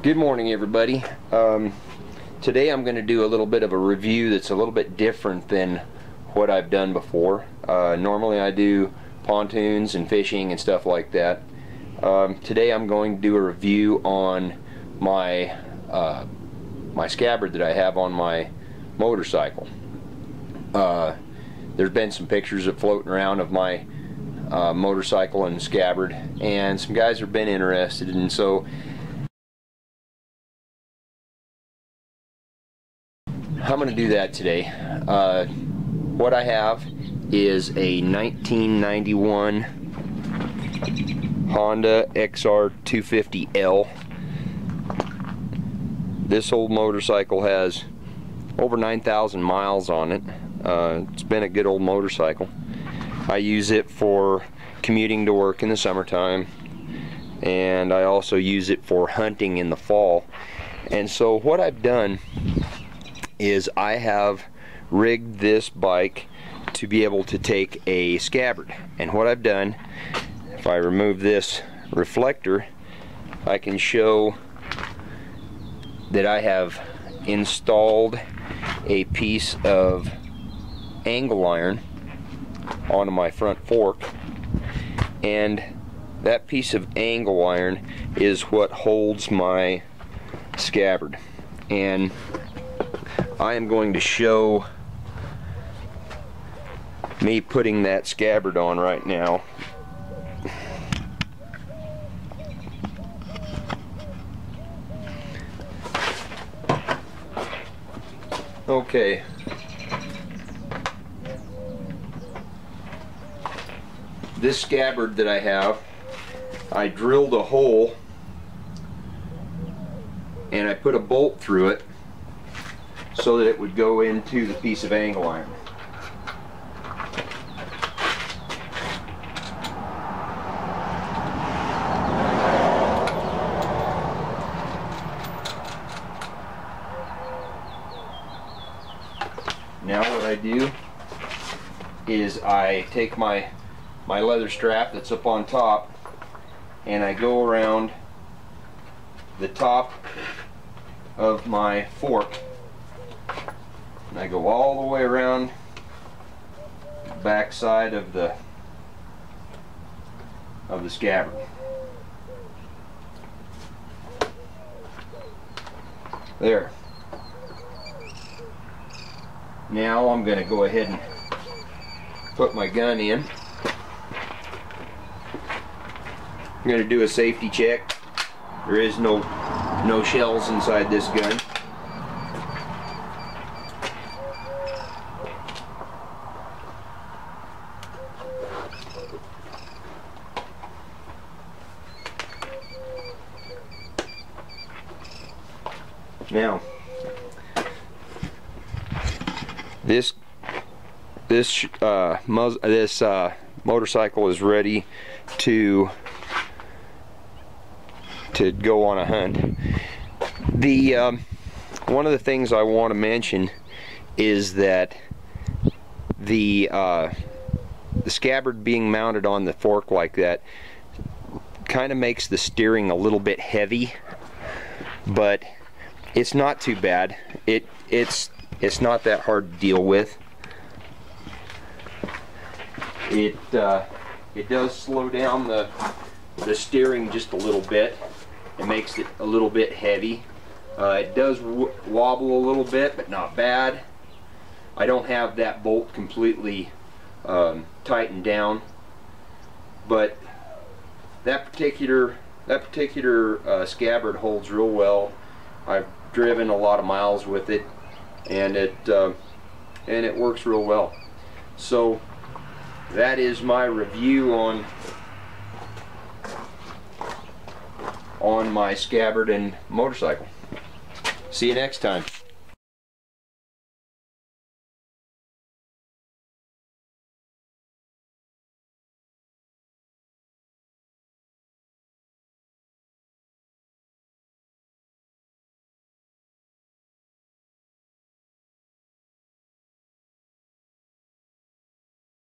Good morning everybody. Um, today I'm going to do a little bit of a review that's a little bit different than what I've done before. Uh, normally I do pontoons and fishing and stuff like that. Um, today I'm going to do a review on my uh, my scabbard that I have on my motorcycle. Uh, there's been some pictures of floating around of my uh, motorcycle and scabbard and some guys have been interested and so I'm going to do that today. Uh, what I have is a 1991 Honda XR 250L. This old motorcycle has over 9,000 miles on it. Uh, it's been a good old motorcycle. I use it for commuting to work in the summertime and I also use it for hunting in the fall. And so what I've done is I have rigged this bike to be able to take a scabbard. And what I've done if I remove this reflector I can show that I have installed a piece of angle iron onto my front fork. And that piece of angle iron is what holds my scabbard. And I am going to show me putting that scabbard on right now. Okay. This scabbard that I have, I drilled a hole and I put a bolt through it so that it would go into the piece of angle iron. Now what I do is I take my my leather strap that's up on top and I go around the top of my fork and I go all the way around the back side of the of the scabbard. There. Now I'm going to go ahead and put my gun in. I'm going to do a safety check. There is no no shells inside this gun. Now, this this uh, this uh, motorcycle is ready to to go on a hunt. The um, one of the things I want to mention is that the uh, the scabbard being mounted on the fork like that kind of makes the steering a little bit heavy, but it's not too bad. It it's it's not that hard to deal with. It uh, it does slow down the the steering just a little bit. It makes it a little bit heavy. Uh, it does wobble a little bit, but not bad. I don't have that bolt completely um, tightened down, but that particular that particular uh, scabbard holds real well. I've driven a lot of miles with it and it uh, and it works real well. So that is my review on on my scabbard and motorcycle. See you next time